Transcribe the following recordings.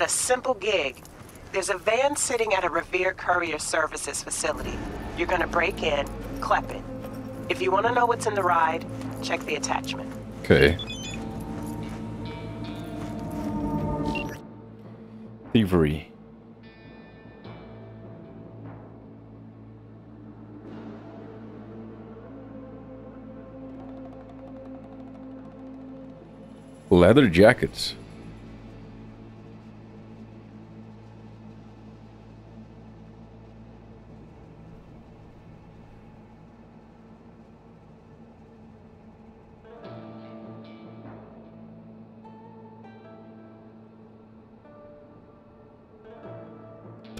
a simple gig. There's a van sitting at a Revere Courier Services facility. You're gonna break in, clep it. If you want to know what's in the ride, check the attachment. Okay. Thievery. Leather jackets.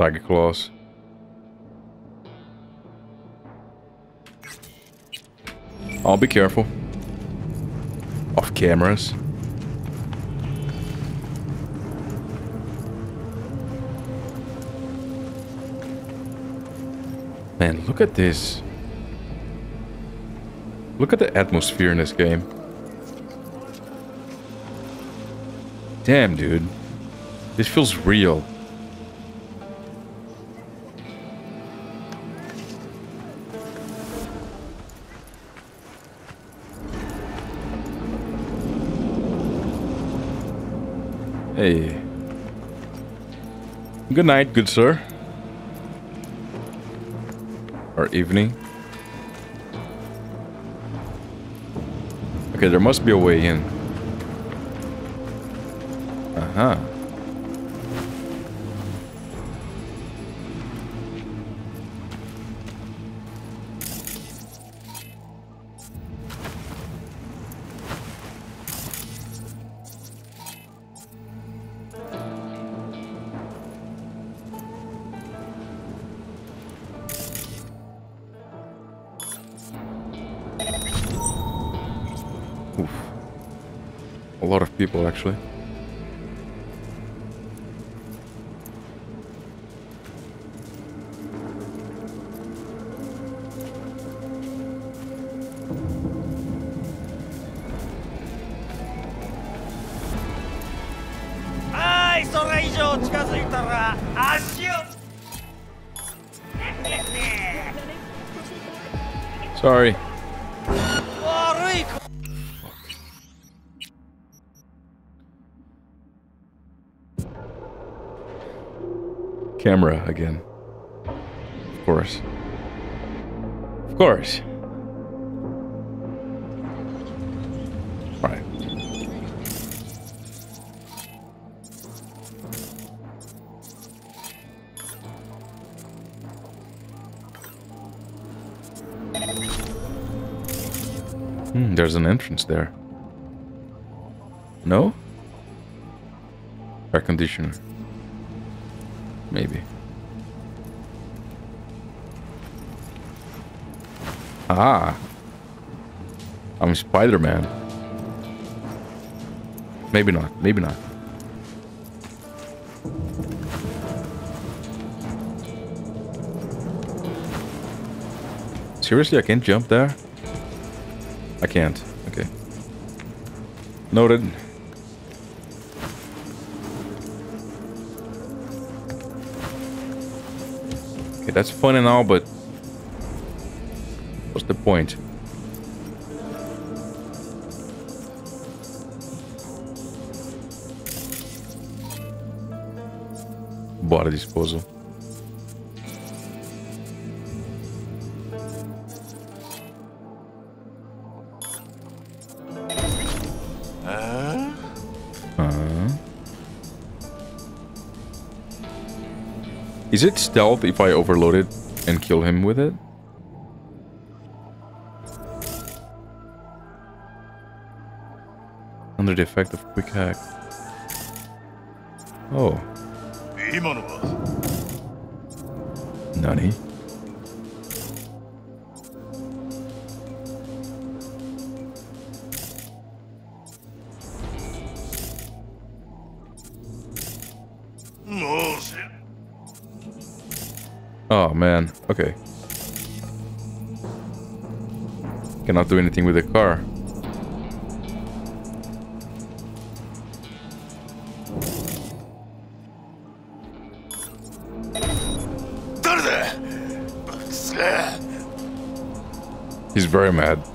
Tiger claws. I'll be careful. Off cameras. Man, look at this. Look at the atmosphere in this game. Damn, dude. This feels real. Hey. Good night, good sir. Or evening. Okay, there must be a way in. Uh-huh. There's an entrance there. No? Air conditioner. Maybe. Ah. I'm Spider-Man. Maybe not. Maybe not. Seriously, I can't jump there? I can't. Okay. Noted. Okay, that's fun and all, but what's the point? Body disposal. Is it stealth if I overload it and kill him with it? Under the effect of quick hack. Oh. Nani? Oh, man. Okay. Cannot do anything with the car. He's very mad.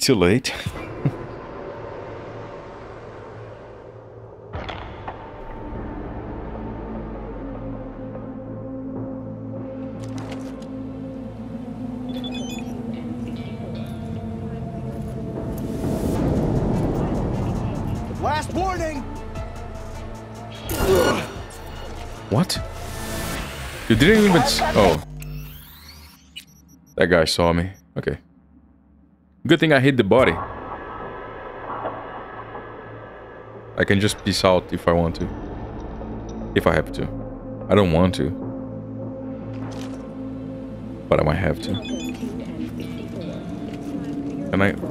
Too late. Last warning! What? You didn't even. Oh. That guy saw me. Okay. Good thing I hit the body. I can just peace out if I want to. If I have to. I don't want to. But I might have to. Welcome to N54. It's time for your Am I- local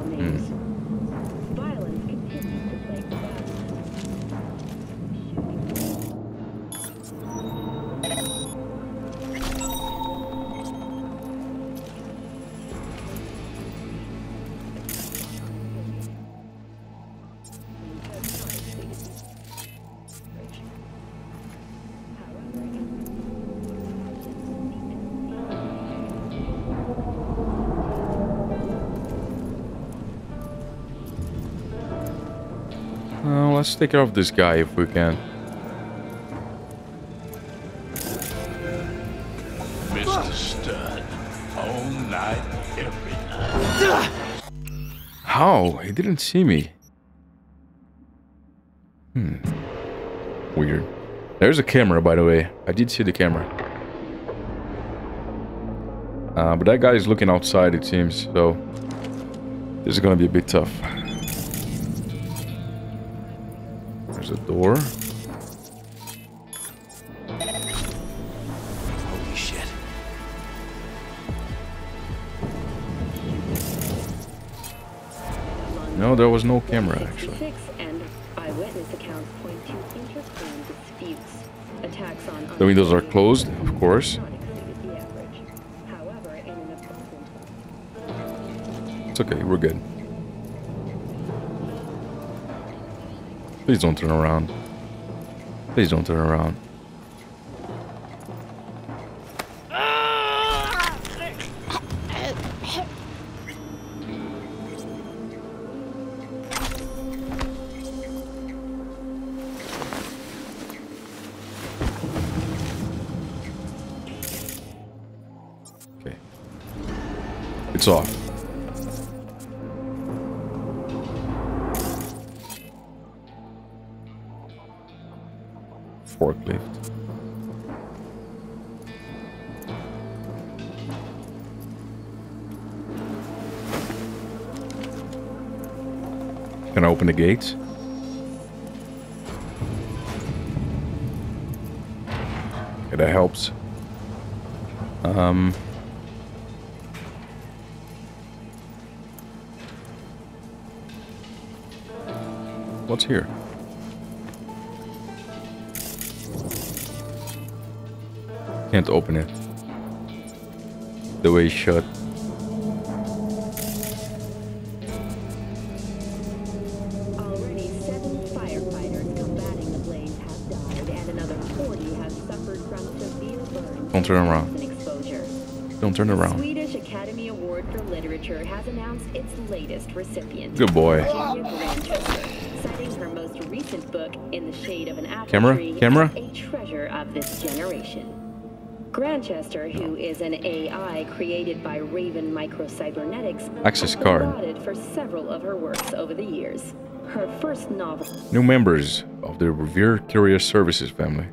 take care of this guy if we can. Mr. Stud, all night, every night. How? He didn't see me. Hmm. Weird. There's a camera, by the way. I did see the camera. Uh, but that guy is looking outside, it seems, so... This is gonna be a bit tough. There's a door. Holy shit. No, there was no camera, actually. 66 and eyewitness accounts point to interclan disputes. Attacks on The windows are closed, of course. Not exceeded the average. However, in an approximate It's okay, we're good. Please don't turn around. Please don't turn around. It's off. Open the gates? Okay, that helps. Um. What's here? Can't open it. The way shut. Turn around. Don't turn around. Swedish Academy Award for Literature has announced its latest recipient. Good boy. Citing her most recent book, In the Shade of an Apple Camera? Tree, Camera? a treasure of this generation. Grantchester, who is an AI created by Raven Microcybernetics, Access card. lauded for several of her works over the years. Her first novel, New members of the Revere Courier Services family.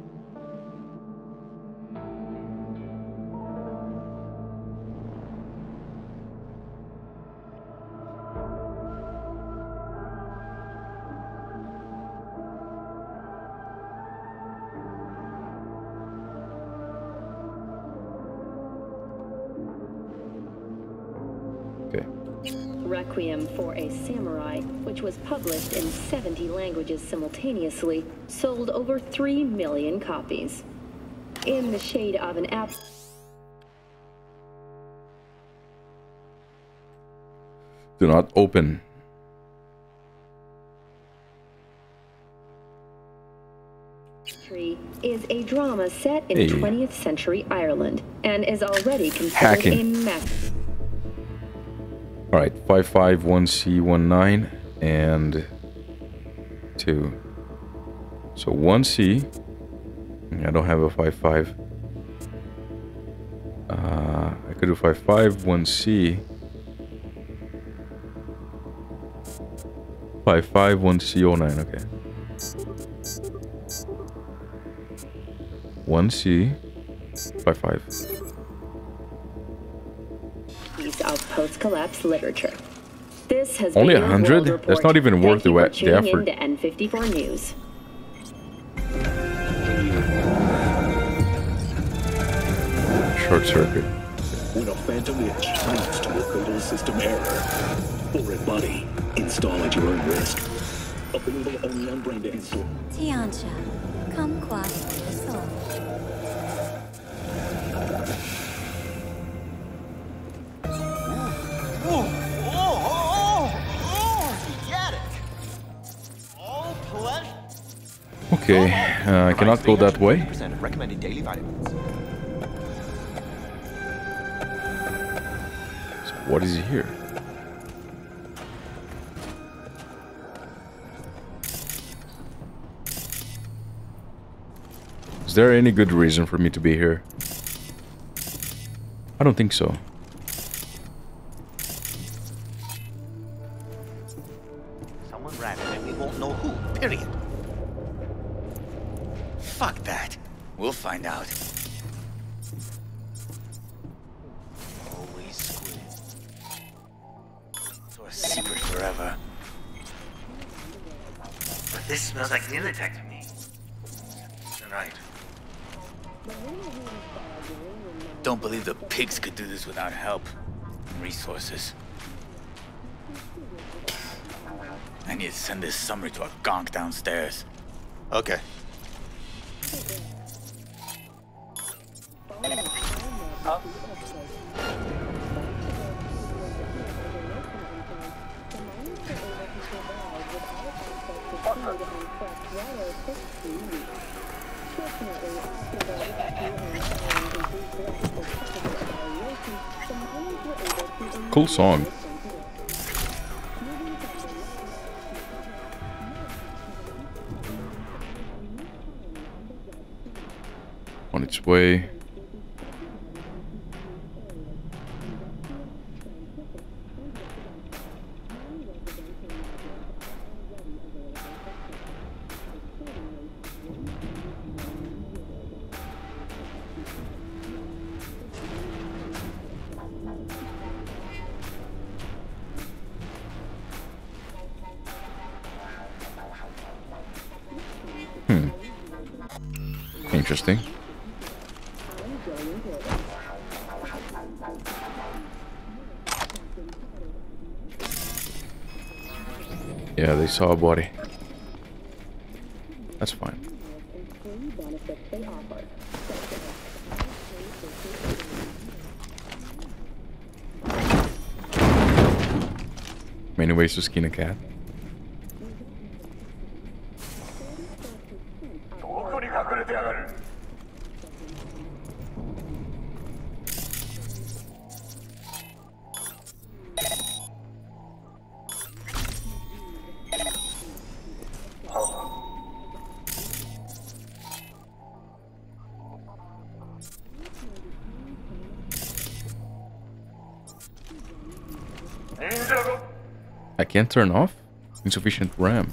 published in 70 languages simultaneously, sold over 3 million copies. In the shade of an app. Do not open. is a drama set in hey. 20th century Ireland and is already considered Hacking. a master. All right, 551C19 and two. So one C. I don't have a five five. Uh, I could do five five one C. Five five one C oh nine. Okay. One C. Five five. piece of post-collapse literature. This has Only been your 100? That's not even worth the the effort. to N54 News. Short circuit. When a Phantom Itch leads to a fatal system error, or a body, install at your own risk. Available only on Braindance. Tiancha, kumquat soul. Okay, uh, I cannot go that way. percent of recommended daily vitamins. So what is here? Is there any good reason for me to be here? I don't think so. Summary to a gonk downstairs. Okay. Cool song. Way. Hmm. Interesting. Yeah, they saw a body. That's fine. Many ways to skin a cat. Can't turn off? Insufficient RAM.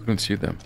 Couldn't see them.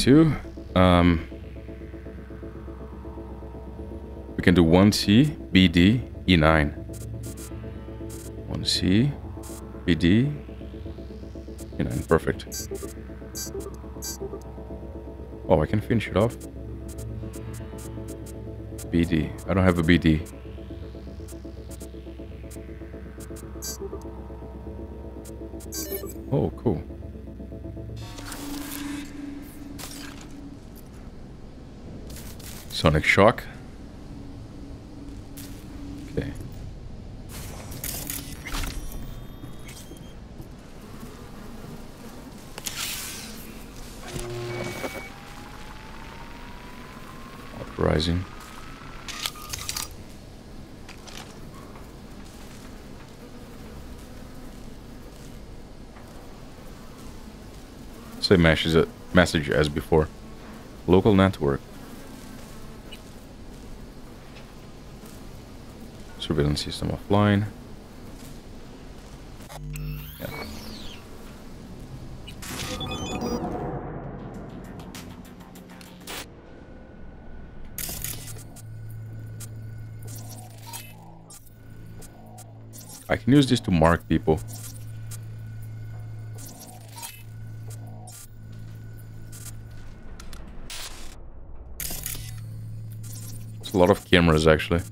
Two. Um, we can do one C, BD, E9. One C, BD, E9. Perfect. Oh, I can finish it off. BD. I don't have a BD. Sonic Shock. Okay. Same message, uh, message as before. Local network. Surveillance system offline. Yeah. I can use this to mark people. It's a lot of cameras actually.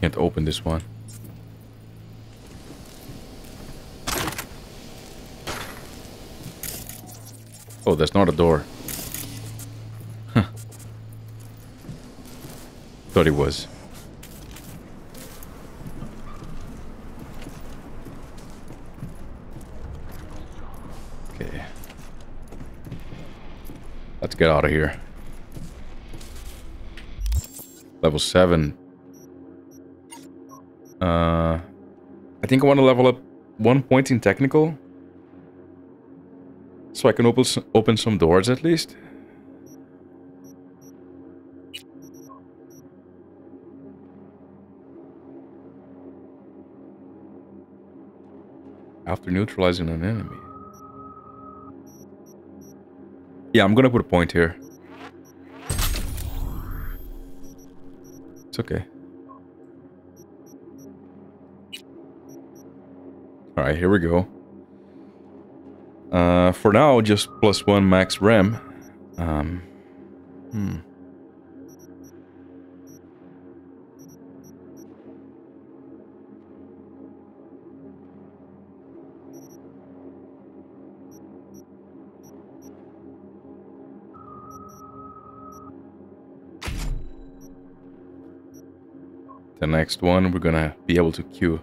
Can't open this one. Oh, that's not a door. Huh. Thought it was. Okay. Let's get out of here. Level 7. Think I want to level up one point in technical. So I can open open some doors at least. After neutralizing an enemy. Yeah, I'm gonna put a point here. It's okay. Alright, here we go. Uh, for now, just plus one max RAM. Um, hmm. The next one we're gonna be able to queue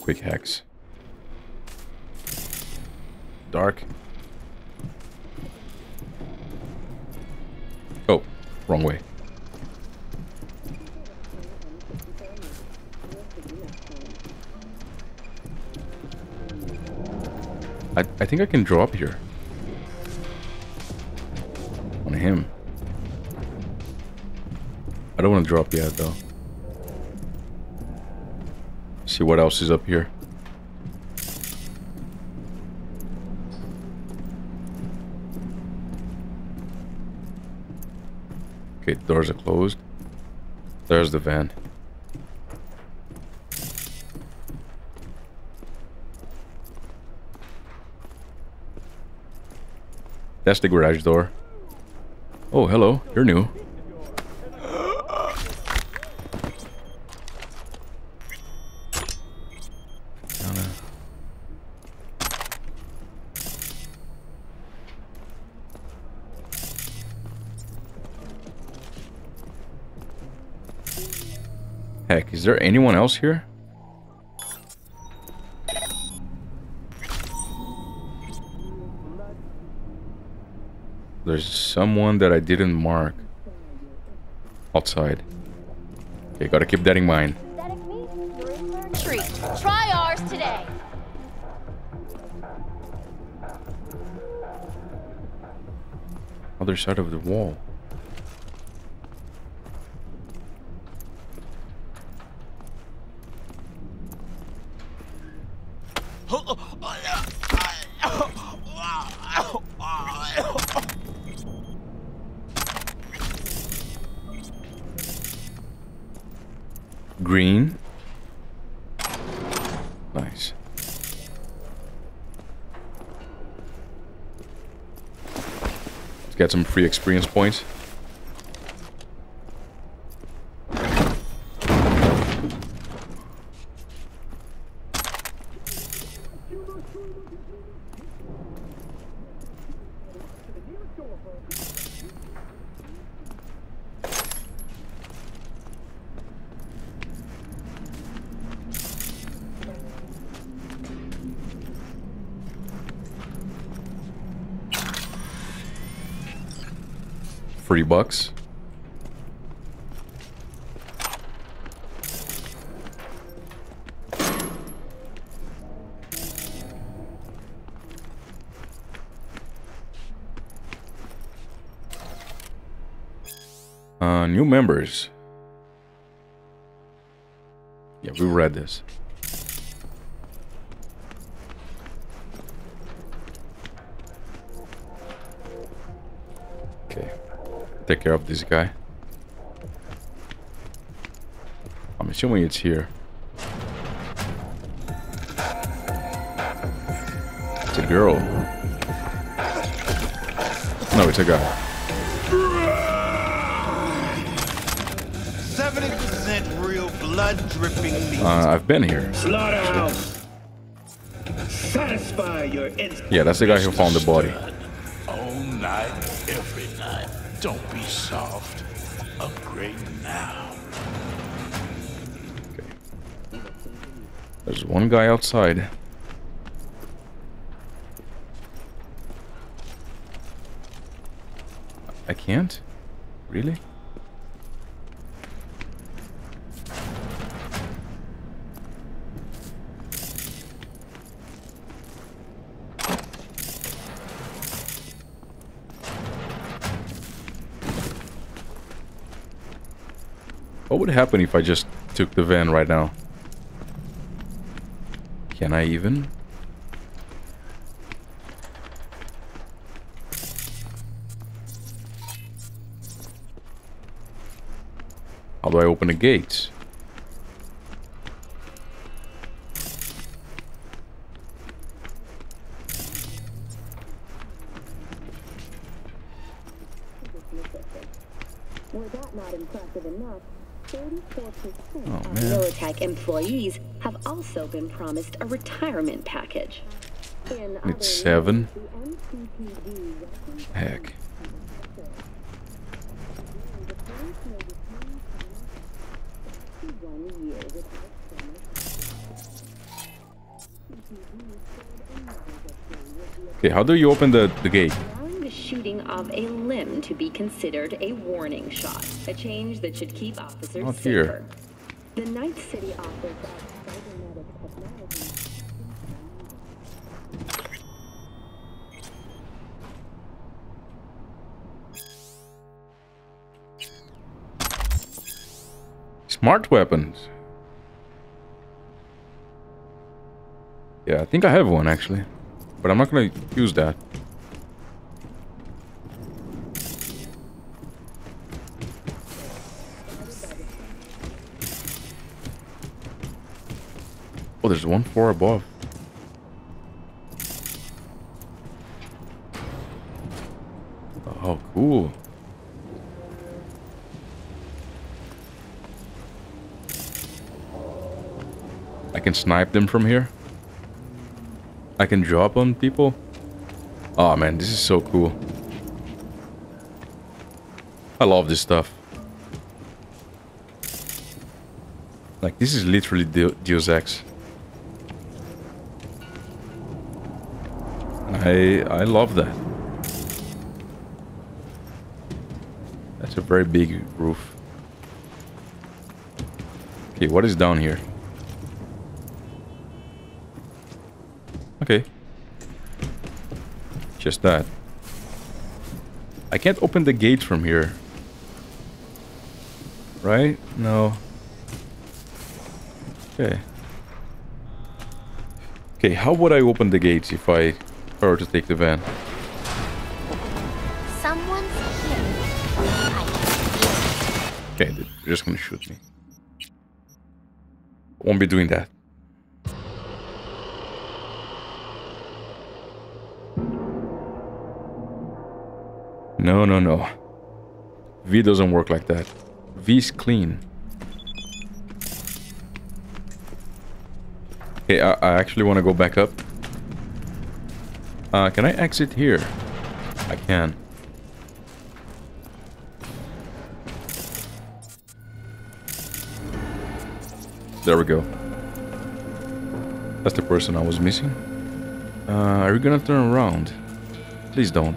quick hacks. Dark. Oh, wrong way. I, I think I can draw up here. On him. I don't want to drop yet though. See what else is up here. Okay, doors are closed. There's the van. That's the garage door. Oh, hello. You're new. Is there anyone else here? There's someone that I didn't mark. Outside. Okay, gotta keep that in mind. Treat. Try ours today. Other side of the wall. Green. Nice. Let's get some free experience points. Free bucks. Uh, new members. Yeah, we read this. Take care of this guy. I'm assuming it's here. It's a girl. No, it's a guy. 70% real blood dripping meat. Uh, I've been here. Slaughterhouse. Satisfy your instinct. Yeah, that's the guy who found the body. All night, every night. Don't be soft. Upgrade now. There's one guy outside. I can't? Really? Would happen if I just took the van right now? Can I even? How do I open the gates? Were that not impressive enough, 34% Oh, of man. Militech employees have also been promised a retirement package. In It's seven. news, the NCPD reckons Heck. 61 years without Okay, how do you open the, the gate? Allowing the shooting of a limb to be considered a warning shot, a change that should keep officers Not safer. here. The Night City Office of Cybernetic Technology Smart weapons. Yeah, I think I have one actually. But I'm not gonna use that. There's one floor above. Oh, cool. I can snipe them from here. I can drop on people. Oh man, this is so cool. I love this stuff. Like, this is literally De- Deus Ex. I I love that. That's a very big roof. Okay, what is down here? Okay. Just that. I can't open the gate from here. Right? No. Okay. Okay, how would I open the gates if I were to take the van? Someone's here. Okay, they're just gonna shoot me. Won't be doing that. No, no, no. V doesn't work like that. V's clean. Okay, I, I actually want to go back up. Uh, can I exit here? I can. There we go. That's the person I was missing. Uh, are you gonna turn around? Please don't.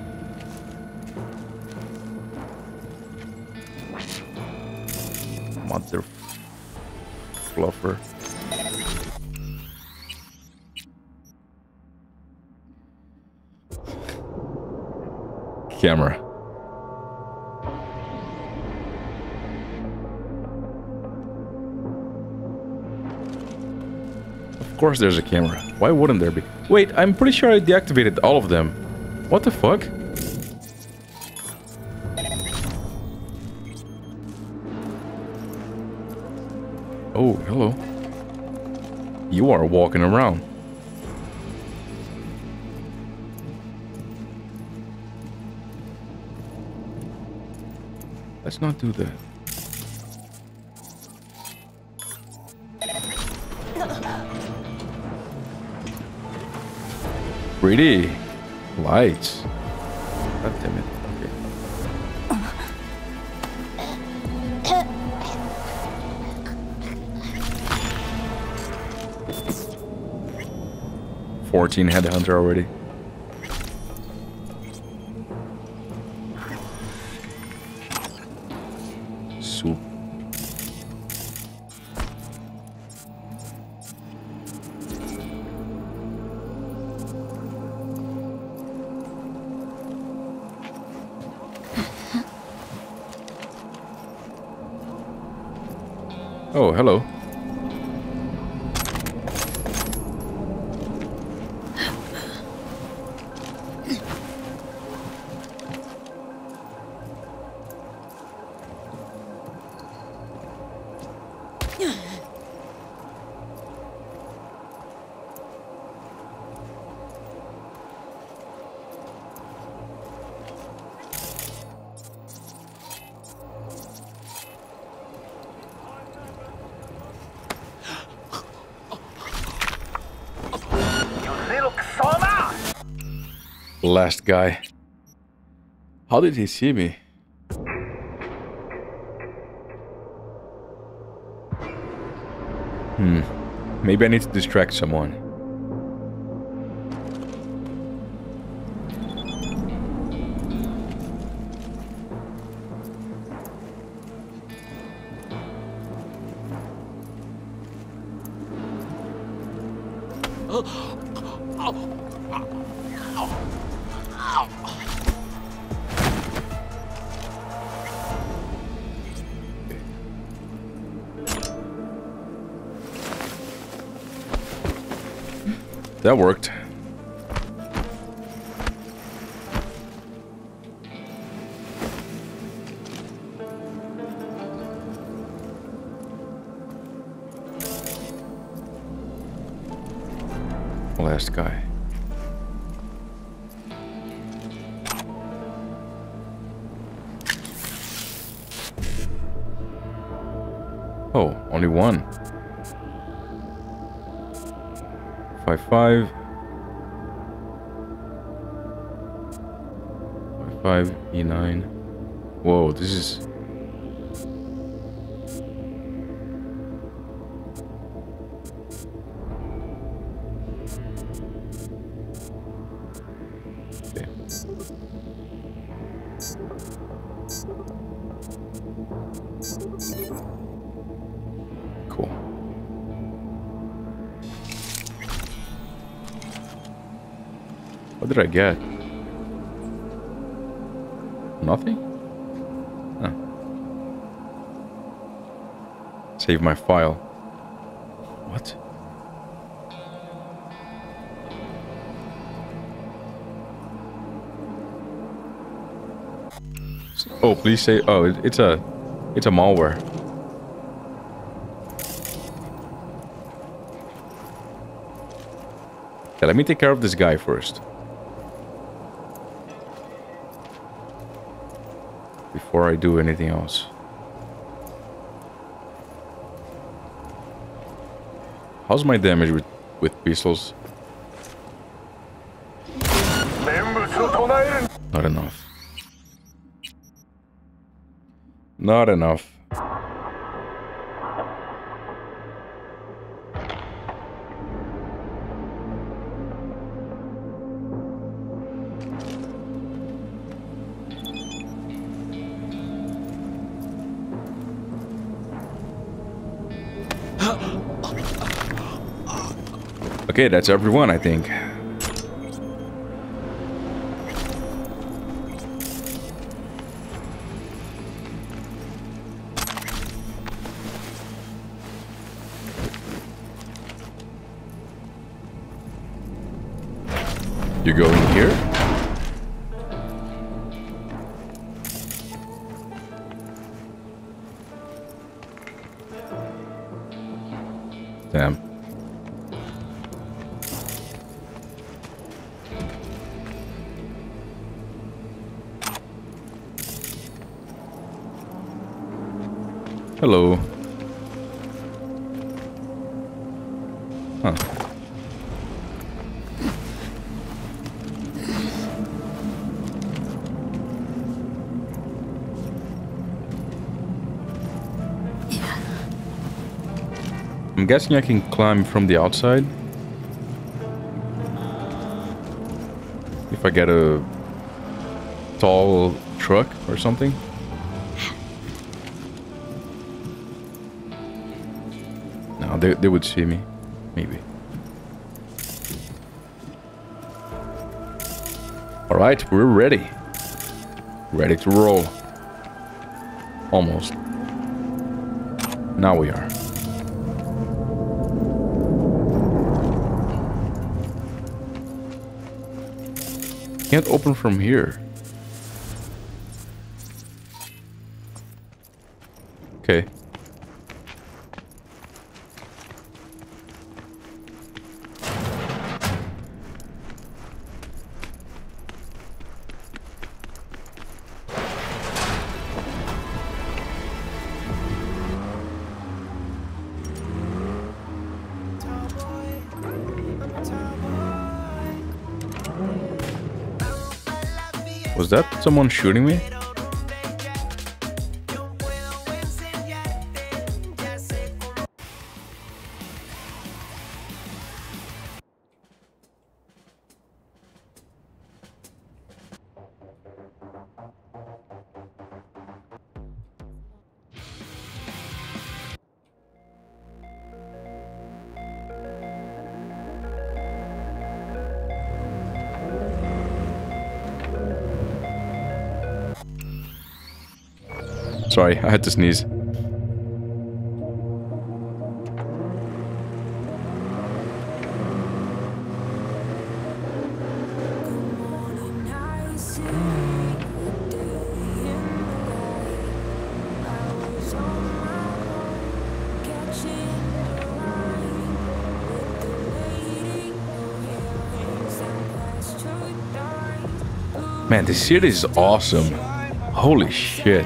Mother fluffer. Camera. Of course there's a camera. Why wouldn't there be? Wait, I'm pretty sure I deactivated all of them. What the fuck? Oh, hello. You are walking around. Let's not do that. Pretty lights. God damn it. Okay. Fourteen headhunter already. Last guy. How did he see me? Maybe I need to distract someone. That worked. Last guy. Oh, only one. Five five. Five five E nine. Whoa, this is I get? Nothing? Huh. Save my file. What? Oh, please say. Oh, it, it's a, it's a malware. Okay, let me take care of this guy first. before I do anything else. How's my damage with, with pistols? Not enough. Not enough. Okay, that's everyone, I think. I'm guessing I can climb from the outside. If I get a tall truck or something. No, they, they would see me. Maybe. Alright, we're ready. Ready to roll. Almost. Now we are. Can't open from here. Someone shooting me? Sorry, I had to sneeze. Man, this series is awesome. Holy shit.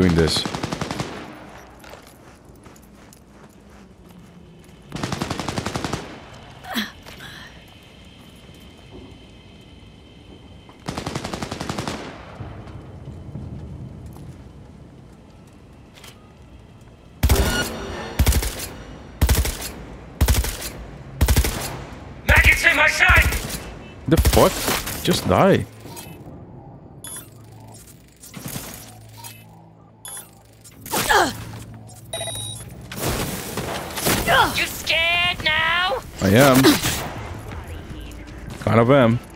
Doing this. Maggots in my sight! The fuck? Just die. Am. kind of am.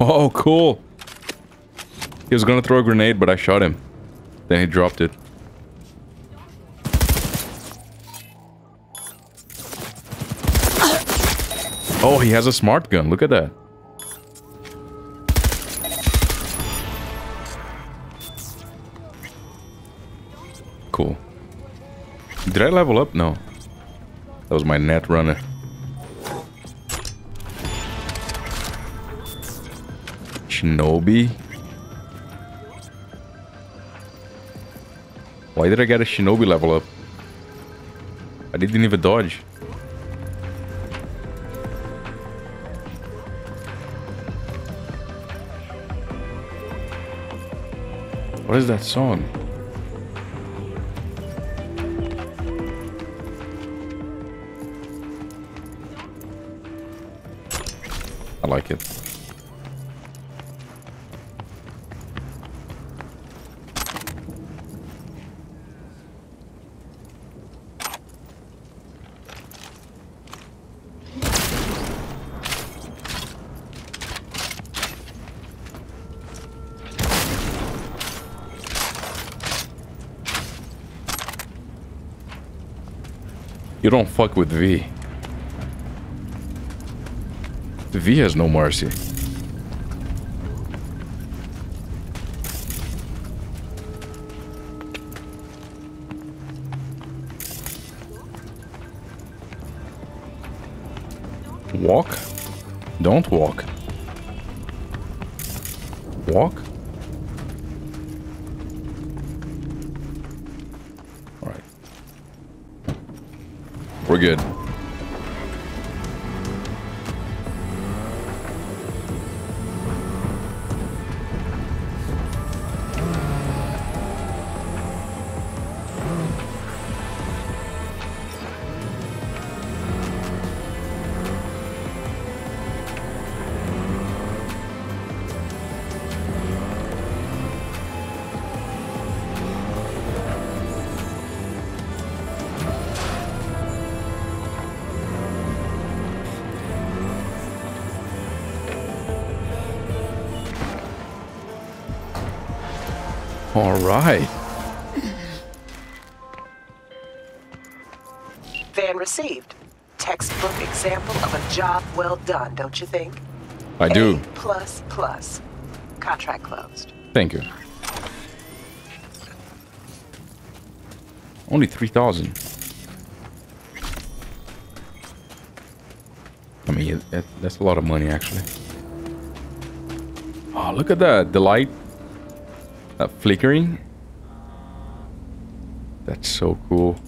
Oh, cool. He was gonna throw a grenade, but I shot him. Then he dropped it. Oh, he has a smart gun. Look at that. Cool. Did I level up? No. That was my net runner. Shinobi? Why did I get a Shinobi level up? I didn't even dodge. What is that song? I like it. You don't fuck with V. V has no mercy. Walk? Don't walk. Walk? Alright. We're good. Right. Van received. Textbook example of a job well done, don't you think? I do. A plus plus. Contract closed. Thank you. Only 3,000. I mean, that, that's a lot of money, actually. Oh, look at that. The light uh, flickering. That's so cool.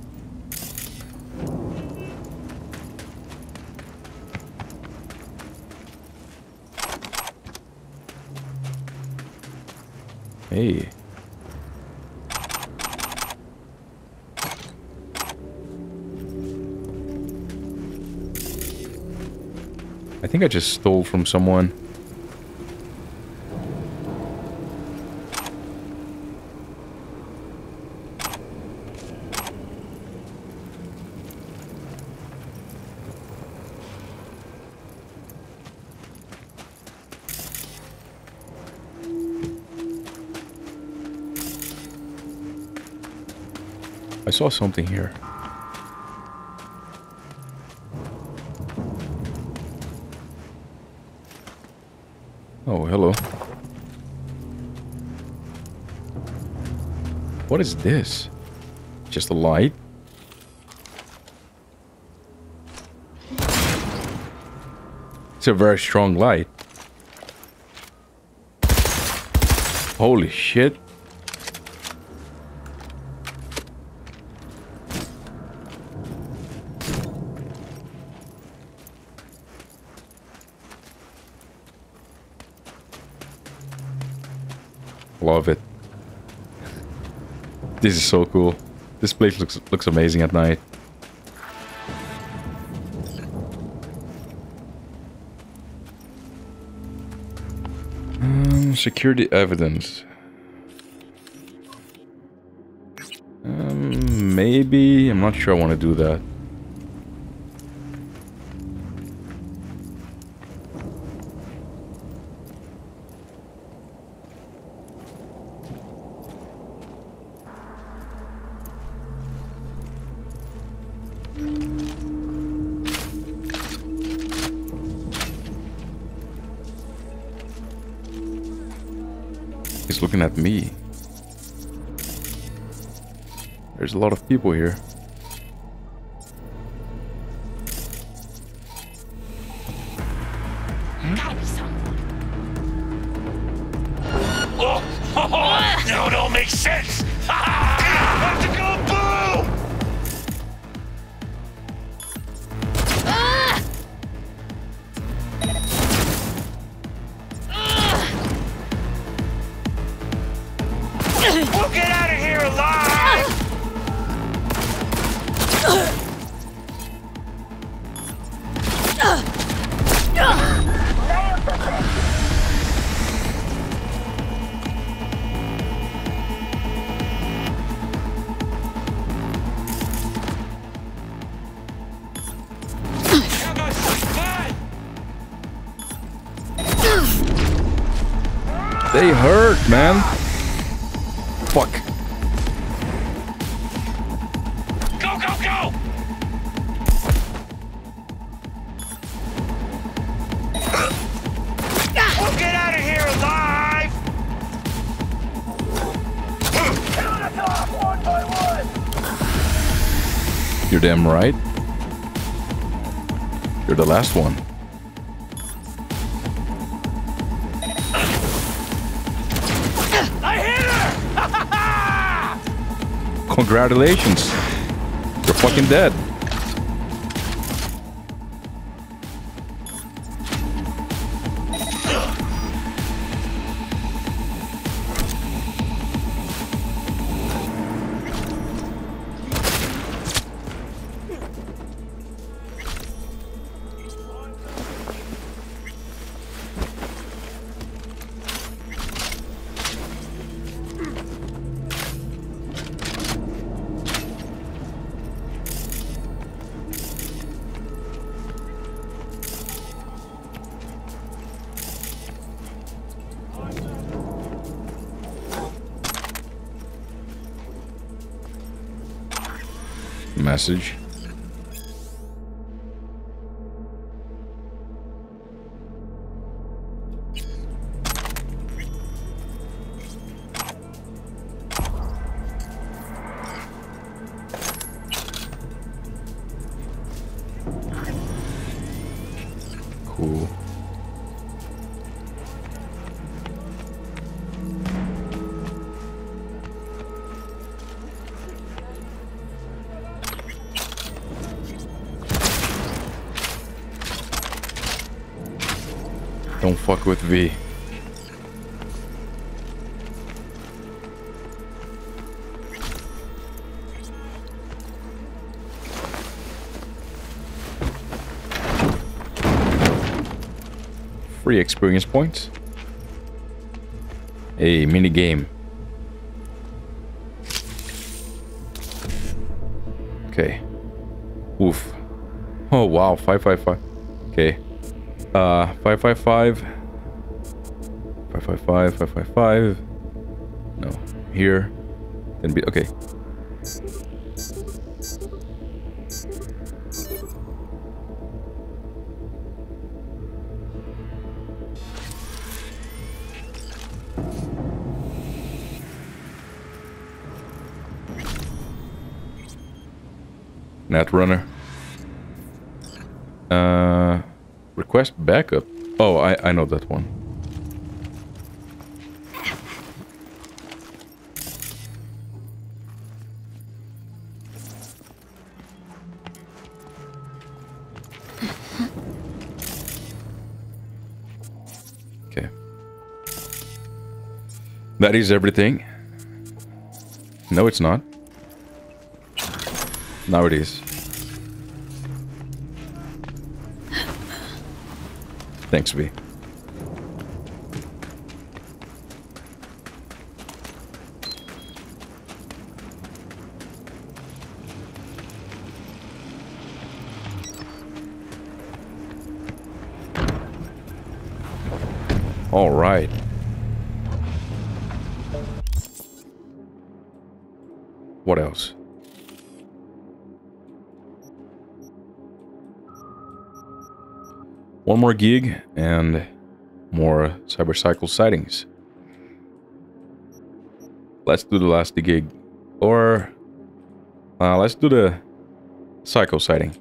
Hey. I think I just stole from someone. Saw something here. Oh, hello. What is this? Just a light? It's a very strong light. Holy shit. Love it. This is so cool. This place looks looks amazing at night. Um, security evidence. Um, maybe. I'm not sure I want to do that. Looking at me. There's a lot of people here. They hurt, man. Fuck. Go, go, go! We'll get out of here alive! Count us off one by one! You're damn right. You're the last one. Congratulations. You're fucking dead. Message. Don't fuck with V. Free experience points. A mini game. Okay. Oof. Oh wow, 555. Okay. Uh 555. 555, 555. No. Here. Then be okay. Netrunner. Uh, request backup. Oh, I, I know that one. Okay. That is everything. No, it's not. Now it is. Thanks, V. All right. One more gig and more Cyberpsycho sightings. Let's do the last gig. Or uh, let's do the psycho sighting.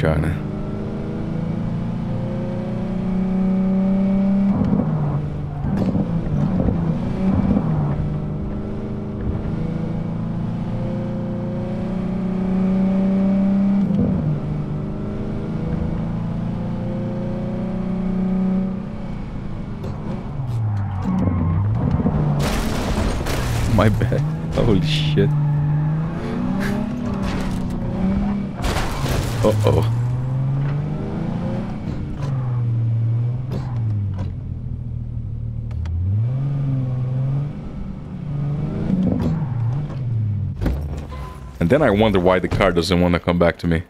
China. Then I wonder why the car doesn't want to come back to me.